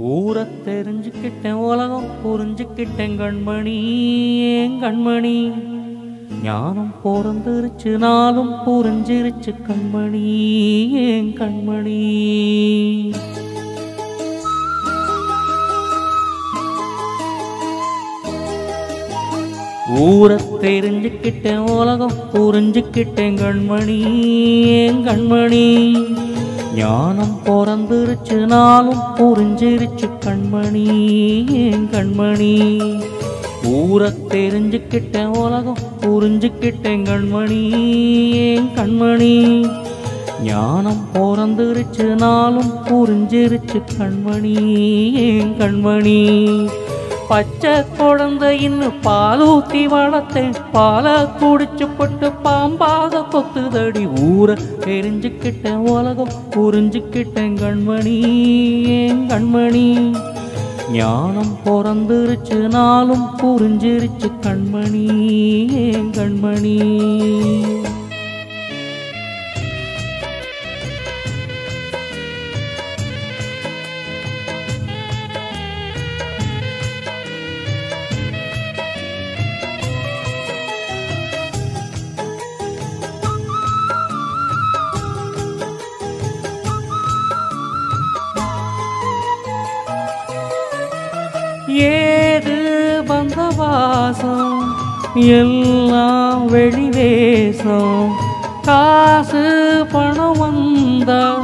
ஊரை தெரிஞ்சுக்கிட்டேன் உலகம் புரிஞ்சுக்கிட்டேன் கண்மணி ஏன் கண்மணி? ஞானம் பிறந்துருச்சு நாளும் புரிஞ்சிருச்சு கண்மணி ஏன் கண்மணி? ஊரை தெரிஞ்சுக்கிட்டேன் உலகம் புரிஞ்சுக்கிட்டேன் கண்மணி ஏன் கண்மணி? ஞானம் பிறந்துருச்சு நாளும் புரிஞ்சிருச்சு கண்மணி ஏன் கண்மணி? ஊரை தெரிஞ்சுக்கிட்டேன் உலகம் புரிஞ்சுக்கிட்டேன் கண்மணி ஏன் கண்மணி? ஞானம் பிறந்துருச்சு நாளும் புரிஞ்சிருச்சு கண்மணி ஏன் கண்மணி? பச்சை குழந்தை பாலூத்தி வளர்த்தேன். பால குடிச்சு போட்டு பாம்பாக கொத்துதடி ஊரை தெரிஞ்சுக்கிட்டேன் உலகம் புரிஞ்சுக்கிட்டேன் கண்மணி ஏன் கண்மணி? ஞானம் பிறந்துருச்சு நாளும் புரிஞ்சிருச்சு கண்மணி ஏன் கண்மணி? ஏது வந்த வாசம் எல்லாம் வெளிவேசம். காசு பணம் வந்தா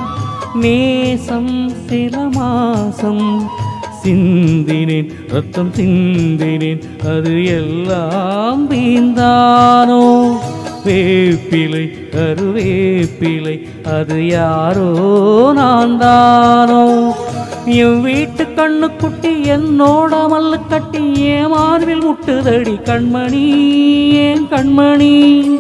நேசம் சில மாசம். சிந்தினேன் ரத்தம் சிந்தினேன் அது எல்லாம் வீந்தானோ வேப்பிலை கருவேப்பிலை அது யாரோ நான் தானோ என் வீட்டு கண்ணு குட்டி என்னோட மல்லு கட்டி என் மார்பில் முட்டுதடி கண்மணி ஏன் கண்மணி.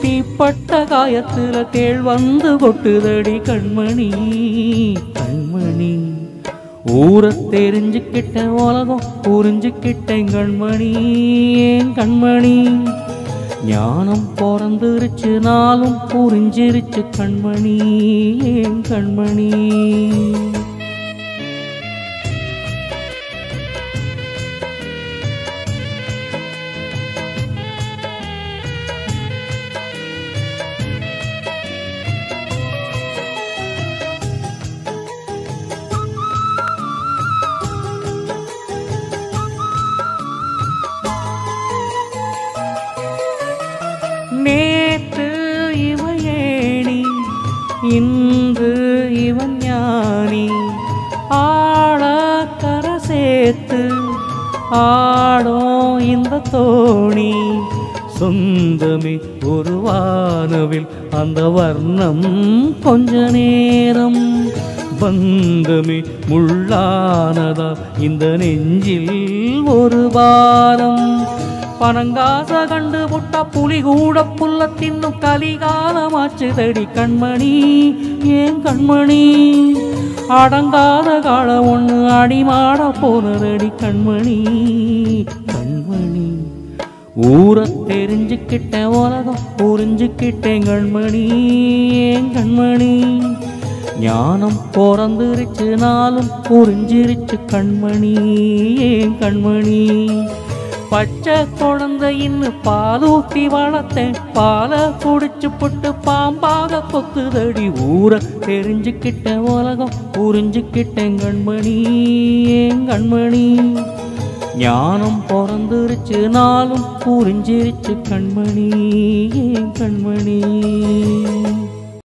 தீப்பட்ட காயத்துல தேள் வந்து கொட்டுதடி கண்மணி கண்மணி. ஊரை தெரிஞ்சுக்கிட்ட உலகம் புரிஞ்சுக்கிட்டேன் கண்மணி ஏன் கண்மணி. ஞானம் பிறந்துருச்சு நாளும் புரிஞ்சிருச்சு கண்மணி ஏன் கண்மணி. இவன் ஞானி. ஆழக்கர சேர்த்து ஆடும் இந்த தோணி. சொந்தமே உருவானவில் அந்த வர்ணம் கொஞ்ச நேரம். பந்தமே முள்ளானதா இந்த நெஞ்சில் ஒரு வாரம் பணங்காச கண்டு புலி கூட புல்ல தின்னும் கலிகாலமாச்சு தடி கண்மணி. ஏன் கண்மணி? அடங்காத கால ஒன்று அடிமாட போனதடி கண்மணி. கண்மணி ஊரை தெரிஞ்சுக்கிட்ட உலகம் புரிஞ்சுக்கிட்டேன் கண்மணி. ஏன் கண்மணி? ஞானம் பிறந்துருச்சு நாளும் புரிஞ்சிருச்சு கண்மணி. ஏன் கண்மணி? பச்சை குழந்தை இன்னும் பாலூத்தி வளர்த்தேன். பாலை குடிச்சு புட்டு பாம்பாக கொத்துதடி ஊரை தெரிஞ்சுக்கிட்ட உலகம் புரிஞ்சுக்கிட்டேன் கண்மணி ஏன் கண்மணி? ஞானம் பிறந்துருச்சு நாளும் புரிஞ்சிருச்சு கண்மணி ஏன் கண்மணி?